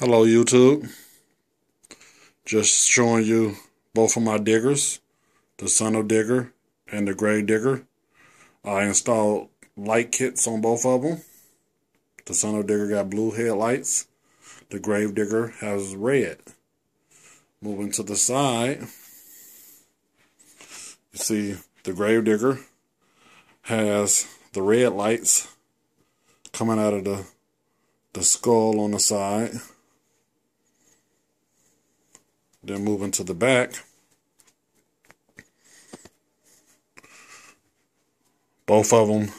Hello YouTube. Just showing you both of my diggers, the Son uva Digger and the Grave Digger. I installed light kits on both of them. The Son uva Digger got blue headlights. The Grave Digger has red. Moving to the side, you see the Grave Digger has the red lights coming out of the the skull on the side. Then moving to the back. Both of them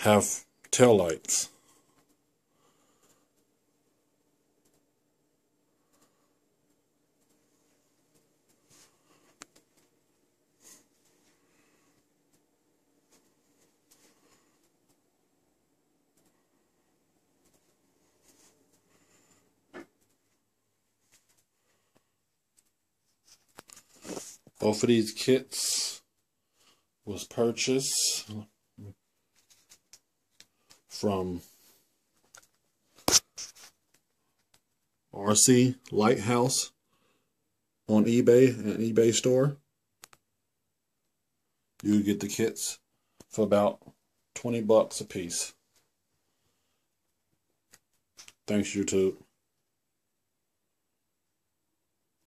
have tail lights. Both of these kits was purchased from RC Lighthouse on eBay an eBay store. You get the kits for about 20 bucks a piece. Thanks YouTube.